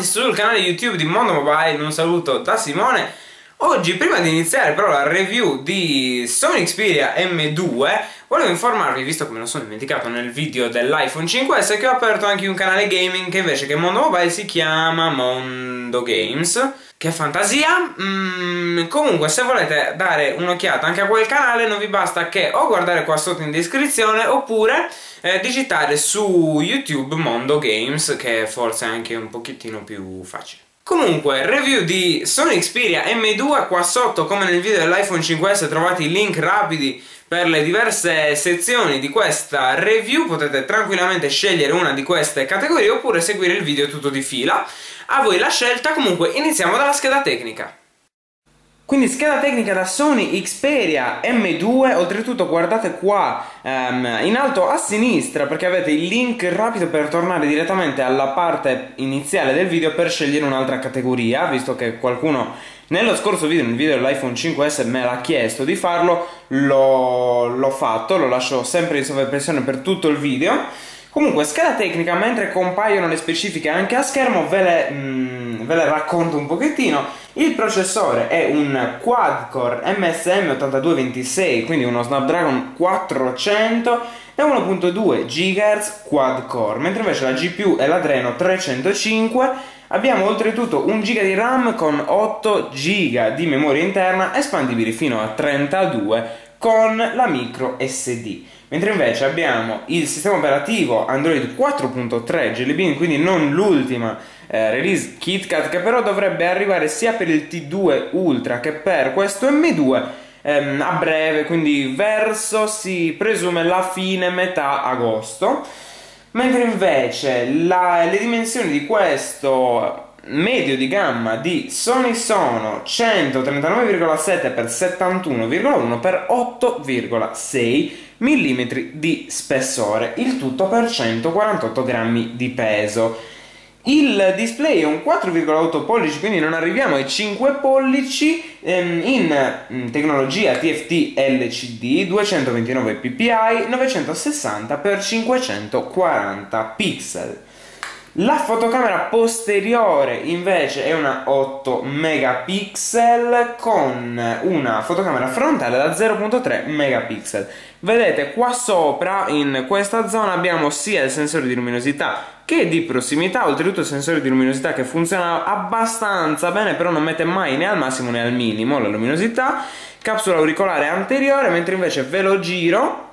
ritrovati sul canale YouTube di Mondo Mobile, un saluto da Simone. Oggi, prima di iniziare però la review di Sony Xperia M2, volevo informarvi, visto che me lo sono dimenticato nel video dell'iPhone 5S, che ho aperto anche un canale gaming che invece che Mondo Mobile si chiama Mondo Games. Che fantasia! Mm, comunque, se volete dare un'occhiata anche a quel canale, non vi basta che o guardare qua sotto in descrizione oppure eh, digitare su YouTube Mondo Games, che forse è anche un pochettino più facile. Comunque, review di Sony Xperia M2, qua sotto come nel video dell'iPhone 5S trovate i link rapidi per le diverse sezioni di questa review, potete tranquillamente scegliere una di queste categorie oppure seguire il video tutto di fila. A voi la scelta, comunque iniziamo dalla scheda tecnica. Quindi scheda tecnica da Sony Xperia M2, oltretutto guardate qua um, in alto a sinistra perché avete il link rapido per tornare direttamente alla parte iniziale del video per scegliere un'altra categoria, visto che qualcuno nello scorso video, nel video dell'iPhone 5S, me l'ha chiesto di farlo, l'ho fatto, lo lascio sempre in sovraimpressione per tutto il video. Comunque, scheda tecnica, mentre compaiono le specifiche anche a schermo, ve le, mm, ve le racconto un pochettino. Il processore è un quad-core MSM 8226, quindi uno Snapdragon 400 e 1.2 GHz quad-core, mentre invece la GPU è l'Adreno 305 Abbiamo oltretutto 1 GB di RAM con 8 GB di memoria interna espandibili fino a 32 con la micro SD mentre invece abbiamo il sistema operativo Android 4.3 Jelly Bean, quindi non l'ultima eh, release KitKat, che però dovrebbe arrivare sia per il T2 Ultra che per questo M2 ehm, a breve, quindi verso si presume la fine metà agosto. Mentre invece la, le dimensioni di questo medio di gamma di Sony sono 139,7 x 71,1 x 8,6 mm di spessore, il tutto per 148 grammi di peso. Il display è un 4,8 pollici, quindi non arriviamo ai 5 pollici ehm, in mm, tecnologia TFT LCD 229 ppi 960 x 540 pixel. La fotocamera posteriore invece è una 8 megapixel con una fotocamera frontale da 0.3 megapixel. Vedete qua sopra in questa zona abbiamo sia il sensore di luminosità che di prossimità, oltretutto il sensore di luminosità che funziona abbastanza bene però non mette mai né al massimo né al minimo la luminosità, capsula auricolare anteriore mentre invece ve lo giro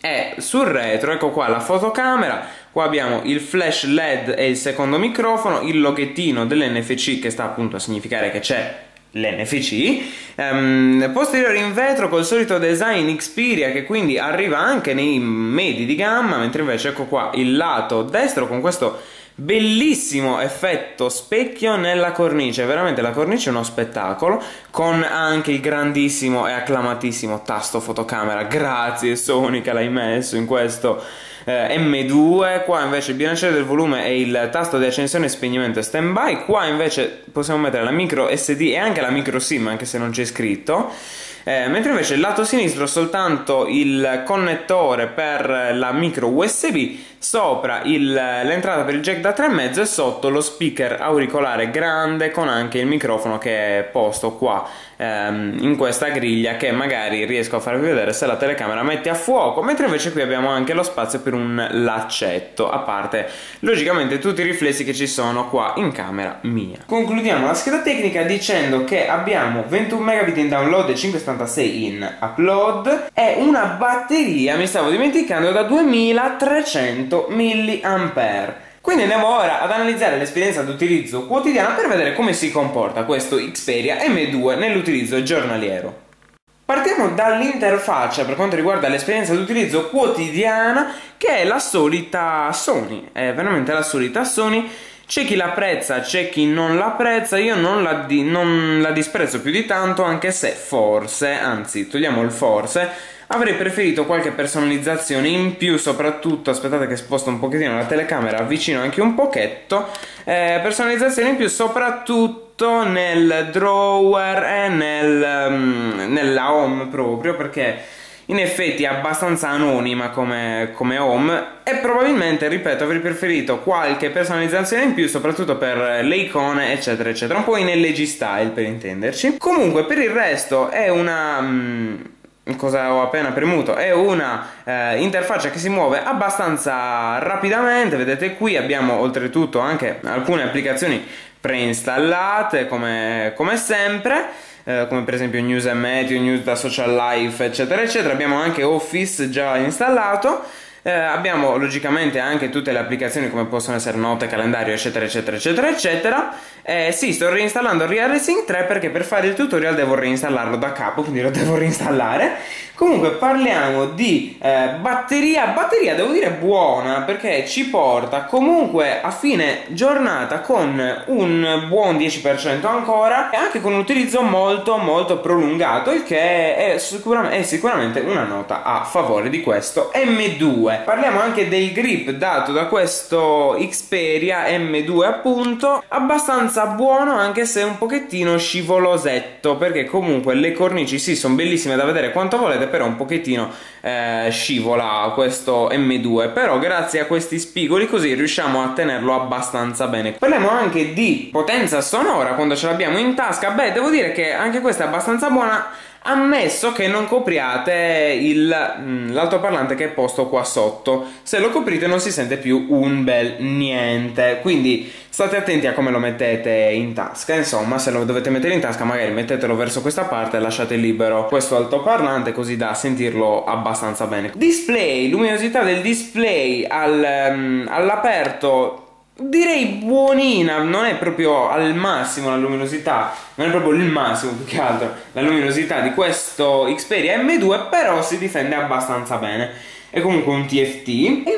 e sul retro, ecco qua la fotocamera, qua abbiamo il flash LED e il secondo microfono, il loghettino dell'NFC che sta appunto a significare che c'è l'NFC, um, posteriore in vetro col solito design Xperia che quindi arriva anche nei medi di gamma, mentre invece ecco qua il lato destro con questo bellissimo effetto specchio nella cornice. Veramente la cornice è uno spettacolo con anche il grandissimo e acclamatissimo tasto fotocamera. Grazie Sony che l'hai messo in questo eh, M2 qua invece il bilanciere del volume è il tasto di accensione e spegnimento e stand by qua invece possiamo mettere la micro SD e anche la micro SIM anche se non c'è scritto. Eh, mentre invece lato sinistro soltanto il connettore per la micro USB, sopra l'entrata per il jack da 3,5 e sotto lo speaker auricolare grande con anche il microfono che è posto qua ehm, in questa griglia che magari riesco a farvi vedere se la telecamera mette a fuoco, mentre invece qui abbiamo anche lo spazio per un laccetto, a parte logicamente tutti i riflessi che ci sono qua in camera mia. Concludiamo la scheda tecnica dicendo che abbiamo 21 megabit in download e 570 66 in upload. E una batteria, mi stavo dimenticando, da 2300 mAh. Quindi andiamo ora ad analizzare l'esperienza d'utilizzo quotidiana per vedere come si comporta questo Xperia M2 nell'utilizzo giornaliero. Partiamo dall'interfaccia per quanto riguarda l'esperienza d'utilizzo quotidiana che è la solita Sony, è veramente la solita Sony c'è chi l'apprezza, c'è chi non l'apprezza, io non la, non la disprezzo più di tanto, anche se forse, anzi togliamo il forse, avrei preferito qualche personalizzazione in più, soprattutto, aspettate che sposto un pochettino la telecamera, avvicino anche un pochetto, eh, personalizzazione in più soprattutto nel drawer e nel, um, nella home proprio, perché in effetti abbastanza anonima come, come home e probabilmente, ripeto, avrei preferito qualche personalizzazione in più, soprattutto per le icone, eccetera, eccetera. Un po' in LG style, per intenderci. Comunque, per il resto è una... Mm, cosa ho appena premuto è una eh, interfaccia che si muove abbastanza rapidamente. Vedete qui abbiamo oltretutto anche alcune applicazioni preinstallate come, come sempre eh, come per esempio News and Meteo, News da Social Life eccetera eccetera. Abbiamo anche Office già installato eh, abbiamo logicamente anche tutte le applicazioni come possono essere note, calendario eccetera eccetera eccetera eccetera. Eh, sì sto reinstallando Real Racing 3 perché per fare il tutorial devo reinstallarlo da capo quindi lo devo reinstallare. Comunque parliamo di eh, batteria. Batteria devo dire buona perché ci porta comunque a fine giornata con un buon 10% ancora e anche con un utilizzo molto molto prolungato il che è, sicuramente, è sicuramente una nota a favore di questo M2 Parliamo anche del grip dato da questo Xperia M2 appunto, abbastanza buono anche se un pochettino scivolosetto, perché comunque le cornici sì sono bellissime da vedere quanto volete, però un pochettino eh, scivola questo M2, però grazie a questi spigoli così riusciamo a tenerlo abbastanza bene. Parliamo anche di potenza sonora quando ce l'abbiamo in tasca, beh devo dire che anche questa è abbastanza buona ammesso che non copriate mm, l'altoparlante che è posto qua sotto. Se lo coprite non si sente più un bel niente. Quindi state attenti a come lo mettete in tasca. Insomma se lo dovete mettere in tasca magari mettetelo verso questa parte e lasciate libero questo altoparlante così da sentirlo abbastanza bene. Display luminosità del display al, um, all'aperto direi buonina, non è proprio al massimo la luminosità, non è proprio il massimo più che altro la luminosità di questo Xperia M2, però si difende abbastanza bene. È comunque un TFT.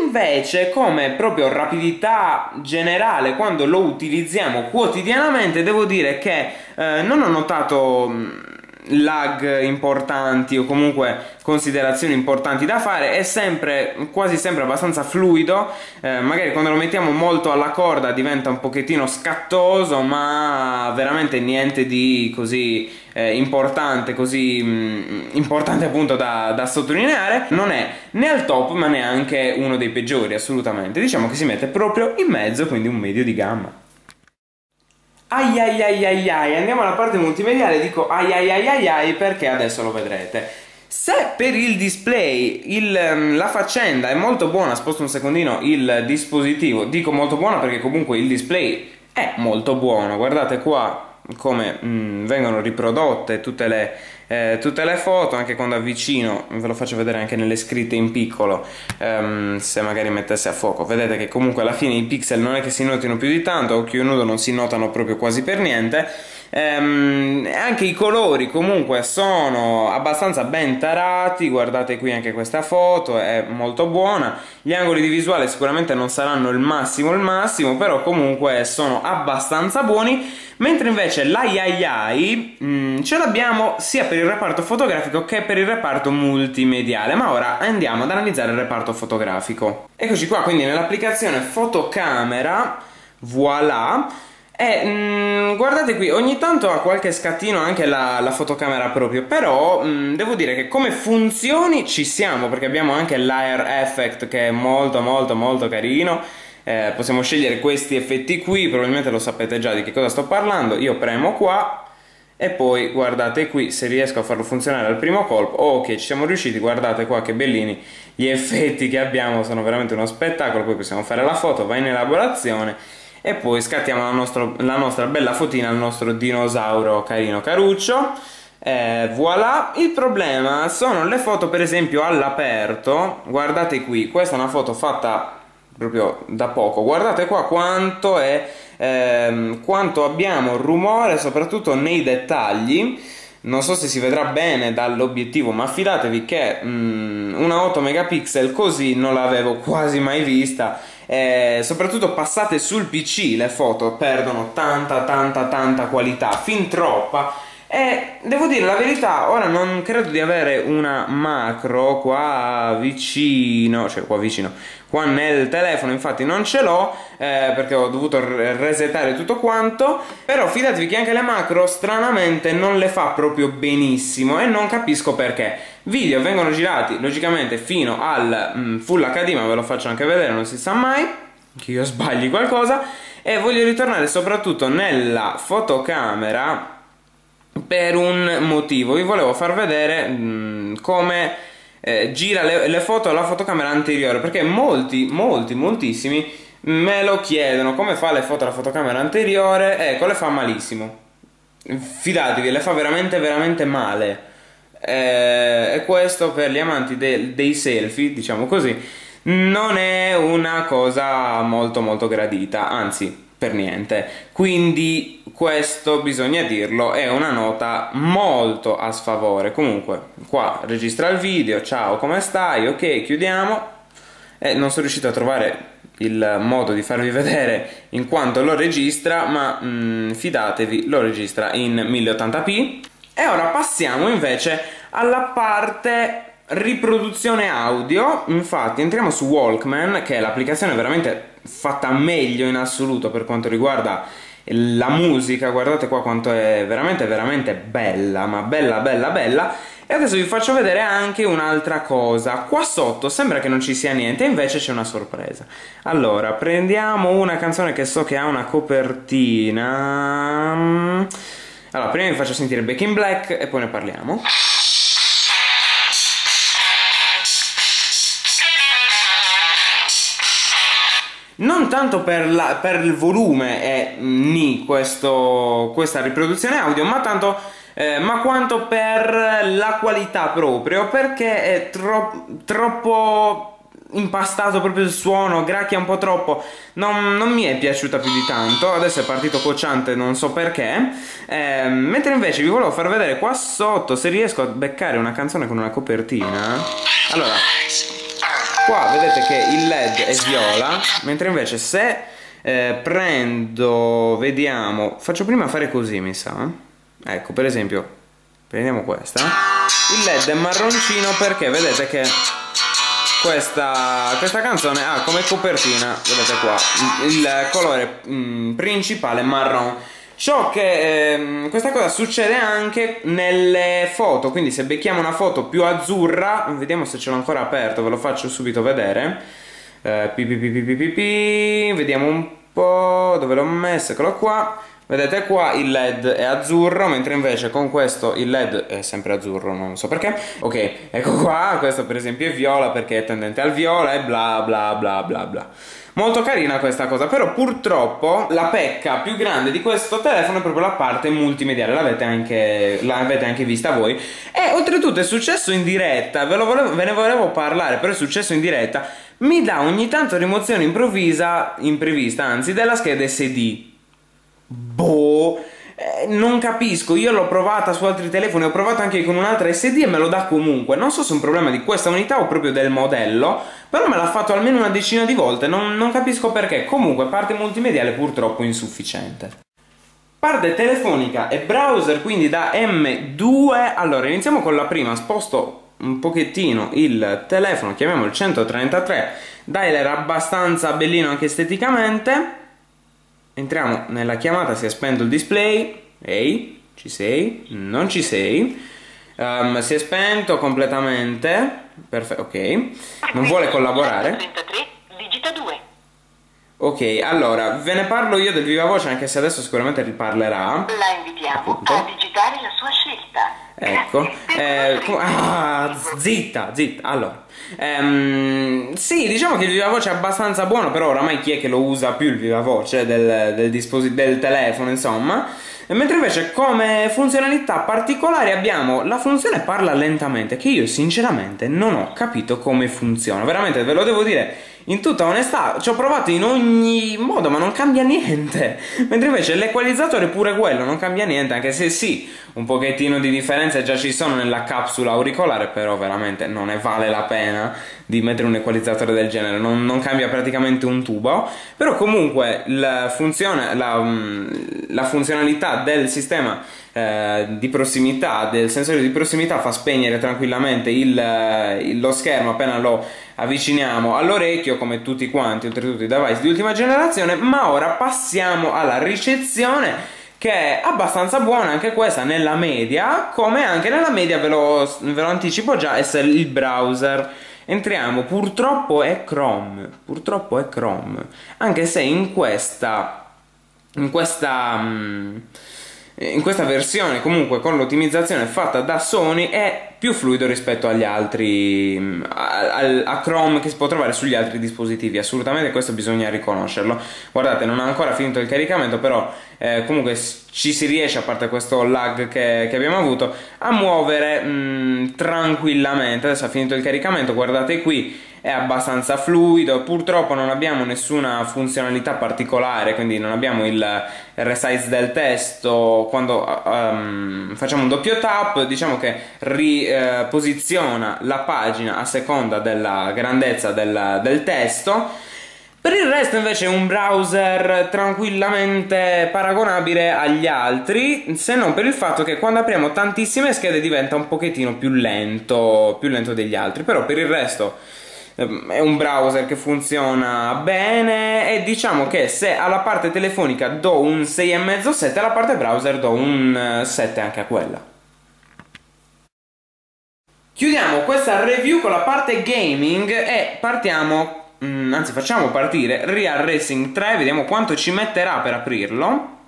Invece, come proprio rapidità generale, quando lo utilizziamo quotidianamente, devo dire che eh, non ho notato lag importanti o comunque considerazioni importanti da fare è sempre quasi sempre abbastanza fluido eh, magari quando lo mettiamo molto alla corda diventa un pochettino scattoso ma veramente niente di così eh, importante così mh, mm, importante appunto da, da sottolineare. Non è né al top ma neanche uno dei peggiori assolutamente. Diciamo che si mette proprio in mezzo quindi un medio di gamma ai ai ai ai ai, andiamo alla parte multimediale, dico ai ai ai ai ai perché adesso lo vedrete. Se per il display il, ehm, la faccenda è molto buona, sposto un secondino il dispositivo, dico molto buona perché comunque il display è molto buono, guardate qua come mh, mm, vengono riprodotte tutte le, eh, tutte le, foto, anche quando avvicino, ve lo faccio vedere anche nelle scritte in piccolo, ehm, se magari mettesse a fuoco, vedete che comunque alla fine i pixel non è che si notino più di tanto, a occhio nudo non si notano proprio quasi per niente, ehm, anche i colori comunque sono abbastanza ben tarati, guardate qui anche questa foto, è molto buona, gli angoli di visuale sicuramente non saranno il massimo il massimo, però comunque sono abbastanza buoni, mentre invece l'AIAI mm, ce l'abbiamo sia per il reparto fotografico che per il reparto multimediale. Ma ora andiamo ad analizzare il reparto fotografico. Eccoci qua quindi nell'applicazione fotocamera. Voilà. E mh, guardate qui, ogni tanto ha qualche scattino anche la, la fotocamera proprio, però mh, devo dire che come funzioni ci siamo, perché abbiamo anche l'air effect che è molto molto molto carino. Eh, possiamo scegliere questi effetti qui probabilmente lo sapete già di che cosa sto parlando. Io premo qua e poi guardate qui se riesco a farlo funzionare al primo colpo oh, ok ci siamo riusciti guardate qua che bellini gli effetti che abbiamo sono veramente uno spettacolo poi possiamo fare la foto va in elaborazione e poi scattiamo la, nostro, la nostra bella fotina al nostro dinosauro carino caruccio. Eh, voilà, il problema sono le foto per esempio all'aperto, guardate qui, questa è una foto fatta proprio da poco. Guardate qua quanto è ehm, quanto abbiamo rumore soprattutto nei dettagli. Non so se si vedrà bene dall'obiettivo, ma fidatevi che mm, una 8 megapixel così non l'avevo quasi mai vista. Eh, soprattutto passate sul PC le foto perdono tanta tanta tanta qualità, fin troppa e devo dire la verità, ora non credo di avere una macro qua vicino, cioè qua vicino, qua nel telefono infatti non ce l'ho eh, perché ho dovuto resettare tutto quanto, però fidatevi che anche le macro stranamente non le fa proprio benissimo e non capisco perché. Video vengono girati logicamente fino al mm, Full HD, ma ve lo faccio anche vedere, non si sa mai che io sbagli qualcosa e voglio ritornare soprattutto nella fotocamera per un motivo. Vi volevo far vedere mh, mm, come eh, gira le, le, foto alla fotocamera anteriore, perché molti, molti, moltissimi me lo chiedono come fa le foto alla fotocamera anteriore. Ecco, le fa malissimo. Fidatevi, le fa veramente, veramente male. Eh, e questo per gli amanti de, dei selfie, diciamo così, non è una cosa molto, molto gradita, anzi per niente. Quindi questo bisogna dirlo, è una nota molto a sfavore. Comunque, qua registra il video, ciao come stai? Ok, chiudiamo. E non sono riuscito a trovare il modo di farvi vedere in quanto lo registra, ma mh, mm, fidatevi, lo registra in 1080p. E ora passiamo invece alla parte riproduzione audio. Infatti, entriamo su Walkman, che è l'applicazione veramente fatta meglio in assoluto per quanto riguarda la musica, guardate qua quanto è veramente veramente bella, ma bella bella bella. E adesso vi faccio vedere anche un'altra cosa. Qua sotto sembra che non ci sia niente, invece c'è una sorpresa. Allora, prendiamo una canzone che so che ha una copertina. Allora, prima vi faccio sentire Back in Black e poi ne parliamo. Non tanto per, la, per il volume e ni questo, questa riproduzione audio, ma tanto eh, ma quanto per la qualità proprio, perché è tro troppo impastato proprio il suono, gracchia un po' troppo, non, non, mi è piaciuta più di tanto, adesso è partito cocciante, non so perché, eh, mentre invece vi volevo far vedere qua sotto se riesco a beccare una canzone con una copertina, allora qua vedete che il led è viola mentre invece se eh, prendo vediamo faccio prima fare così mi sa ecco per esempio prendiamo questa. Il led è marroncino perché vedete che questa, questa canzone ha come copertina vedete qua il colore mh, mm, principale marron Ciò che ehm, questa cosa succede anche nelle foto, quindi se becchiamo una foto più azzurra, vediamo se ce l'ho ancora aperto, ve lo faccio subito vedere. Eh, pi, pi, pi, vediamo un po' dove l'ho messo, eccolo qua. Vedete qua il led è azzurro, mentre invece con questo il led è sempre azzurro, non so perché. Ok, ecco qua, questo per esempio è viola perché è tendente al viola e bla bla bla bla bla. Molto carina questa cosa, però purtroppo la pecca più grande di questo telefono è proprio la parte multimediale, l'avete anche, l'avete anche vista voi. E oltretutto è successo in diretta, ve, volevo, ve ne volevo parlare, però è successo in diretta, mi dà ogni tanto rimozione improvvisa, imprevista anzi, della scheda SD. Boh eh, non capisco, io l'ho provata su altri telefoni, ho provato anche con un'altra SD e me lo dà comunque. Non so se è un problema di questa unità o proprio del modello, però me l'ha fatto almeno una decina di volte, non, non capisco perché. Comunque, parte multimediale purtroppo insufficiente. Parte telefonica e browser quindi da M2. Allora, iniziamo con la prima, sposto un pochettino il telefono, chiamiamolo il 133, dialer abbastanza bellino anche esteticamente entriamo nella chiamata, si è spento il display, ehi, ci sei? Non ci sei. Um, si è spento completamente, perfetto, ok, non vuole collaborare. 33, digita 2. Ok, allora, ve ne parlo io del viva voce anche se adesso sicuramente riparlerà. La invitiamo Appunto. a digitare la sua scelta. Ecco, eh, ah, zitta, zitta, allora. Ehm, sì, diciamo che il viva voce è abbastanza buono, però oramai chi è che lo usa più il viva voce del, del, del telefono, insomma. Mentre invece come funzionalità particolari abbiamo la funzione parla lentamente, che io sinceramente non ho capito come funziona. Veramente ve lo devo dire in tutta onestà, ci ho provato in ogni modo, ma non cambia niente. Mentre invece l'equalizzatore pure quello non cambia niente, anche se sì, un pochettino di differenze già ci sono nella capsula auricolare, però veramente non ne vale la pena di mettere un equalizzatore del genere, non, non cambia praticamente un tubo. Però comunque la, funzione, la, mm, la funzionalità del sistema eh, di prossimità, del sensore di prossimità fa spegnere tranquillamente il, il, lo schermo appena lo avviciniamo all'orecchio come tutti quanti, oltretutto i device di ultima generazione, ma ora passiamo alla ricezione che è abbastanza buona anche questa nella media, come anche nella media ve lo, ve lo anticipo già, essere il browser. Entriamo, purtroppo è Chrome, purtroppo è Chrome, anche se in questa, in questa, mm, in questa versione comunque con l'ottimizzazione fatta da Sony è più fluido rispetto agli altri mm, a, a, Chrome che si può trovare sugli altri dispositivi. Assolutamente questo bisogna riconoscerlo. Guardate non ha ancora finito il caricamento però eh, comunque ci si riesce a parte questo lag che, che abbiamo avuto a muovere mh, mm, tranquillamente. Adesso ha finito il caricamento guardate qui è abbastanza fluido. Purtroppo non abbiamo nessuna funzionalità particolare quindi non abbiamo il resize del testo. Quando um, facciamo un doppio tap diciamo che riposiziona eh, la pagina a seconda della grandezza del, del testo. Per il resto invece è un browser tranquillamente paragonabile agli altri, se non per il fatto che quando apriamo tantissime schede diventa un pochettino più lento, più lento degli altri, però per il resto Ehm, è un browser che funziona bene e diciamo che se alla parte telefonica do un 6,5 7 alla parte browser do un 7 eh, anche a quella chiudiamo questa review con la parte gaming e partiamo mm, anzi facciamo partire Real Racing 3 vediamo quanto ci metterà per aprirlo.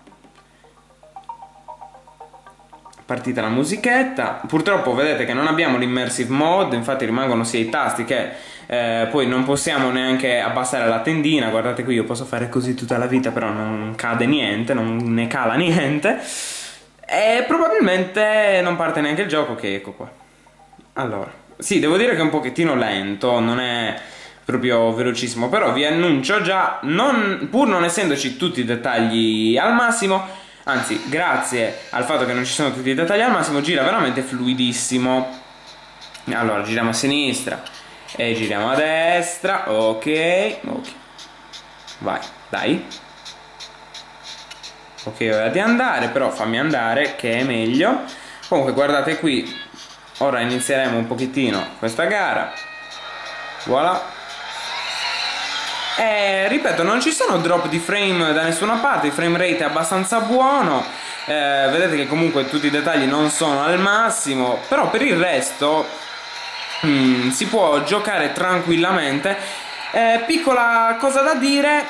Partita la musichetta. Purtroppo vedete che non abbiamo l'immersive mode infatti rimangono sia i tasti che eh, poi non possiamo neanche abbassare la tendina. Guardate qui io posso fare così tutta la vita però non cade niente non ne cala niente. E probabilmente non parte neanche il gioco che ecco qua allora sì devo dire che è un pochettino lento non è proprio velocissimo però vi annuncio già non, pur non essendoci tutti i dettagli al massimo anzi grazie al fatto che non ci sono tutti i dettagli al massimo gira veramente fluidissimo. Allora giriamo a sinistra e giriamo a destra ok ok. Vai dai. Ok ora di andare però fammi andare che è meglio. Comunque guardate qui ora inizieremo un pochettino questa gara voilà e ripeto, non ci sono drop di frame da nessuna parte, il frame rate è abbastanza buono. Eh, vedete che comunque tutti i dettagli non sono al massimo, però per il resto mm, si può giocare tranquillamente. Eh, piccola cosa da dire,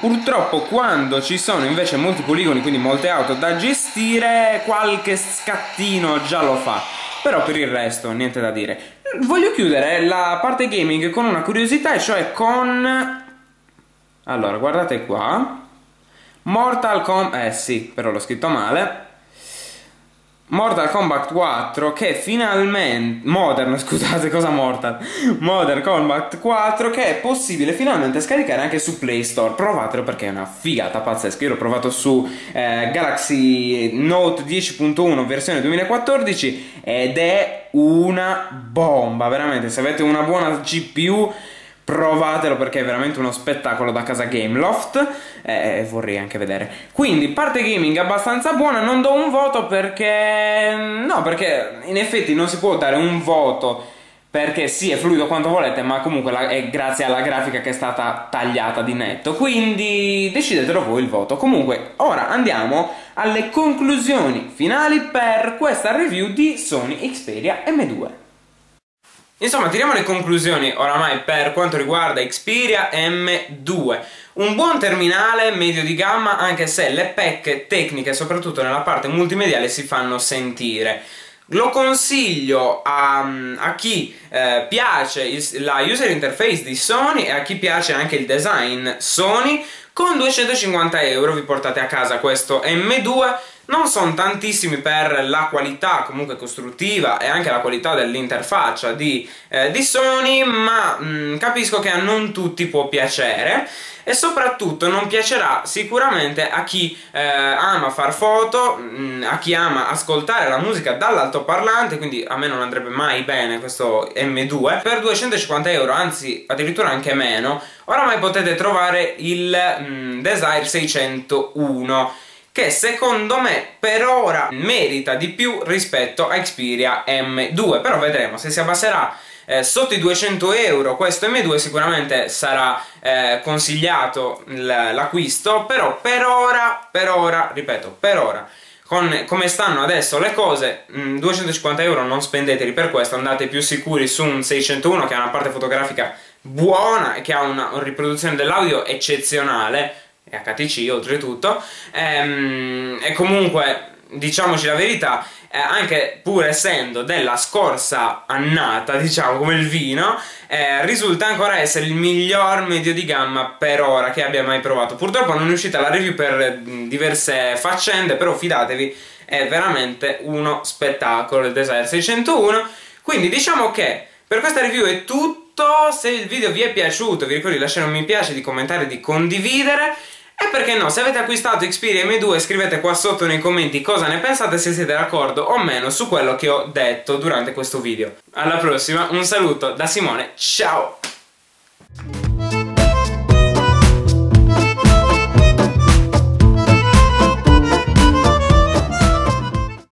purtroppo quando ci sono invece molti poligoni, quindi molte auto da gestire, qualche scattino già lo fa. Però per il resto niente da dire voglio chiudere la parte gaming con una curiosità, e cioè con... Allora, guardate qua. Mortal Kombat... Eh sì, però l'ho scritto male. Mortal Kombat 4 che finalmente Modern scusate cosa Mortal? Modern Kombat 4 che è possibile finalmente scaricare anche su Play Store. Provatelo perché è una figata pazzesca. Io l'ho provato su eh, Galaxy Note 10.1 versione 2014 ed è una bomba veramente. Se avete una buona GPU provatelo perché è veramente uno spettacolo da casa Gameloft e eh, vorrei anche vedere. Quindi parte gaming abbastanza buona non do un voto perché no perché in effetti non si può dare un voto perché sì è fluido quanto volete ma comunque la, è grazie alla grafica che è stata tagliata di netto. Quindi decidetelo voi il voto. Comunque ora andiamo alle conclusioni finali per questa review di Sony Xperia M2 Insomma, tiriamo le conclusioni oramai per quanto riguarda Xperia M2. Un buon terminale medio di gamma anche se le pecche tecniche, soprattutto nella parte multimediale, si fanno sentire. Lo consiglio a, a chi eh, piace il, la user interface di Sony e a chi piace anche il design Sony. Con 250 euro vi portate a casa questo M2 non sono tantissimi per la qualità comunque costruttiva e anche la qualità dell'interfaccia di, eh, di, Sony ma mh, mm, capisco che a non tutti può piacere e soprattutto non piacerà sicuramente a chi eh, ama far foto, mh, mm, a chi ama ascoltare la musica dall'altoparlante, quindi a me non andrebbe mai bene questo M2. Per 250 euro, anzi addirittura anche meno, oramai potete trovare il mm, Desire 601 che secondo me per ora merita di più rispetto a Xperia M2 però vedremo se si abbasserà eh, sotto i 200 euro questo M2 sicuramente sarà eh, consigliato l'acquisto. Però per ora, per ora, ripeto, per ora con come stanno adesso le cose, mh, 250 euro non spendeteli per questo, andate più sicuri su un 601 che ha una parte fotografica buona che ha una, riproduzione dell'audio eccezionale, e HTC oltretutto, ehm, e comunque diciamoci la verità, eh, anche pur essendo della scorsa annata, diciamo come il vino, eh, risulta ancora essere il miglior medio di gamma per ora che abbia mai provato. Purtroppo non è uscita la review per diverse faccende, però fidatevi, è veramente uno spettacolo il Desire 601. Quindi diciamo che per questa review è tutto. Se il video vi è piaciuto, vi ricordo di lasciare un mi piace, di commentare, di condividere. E perché no, se avete acquistato Xperia M2 scrivete qua sotto nei commenti cosa ne pensate, se siete d'accordo o meno su quello che ho detto durante questo video. Alla prossima, un saluto da Simone, ciao!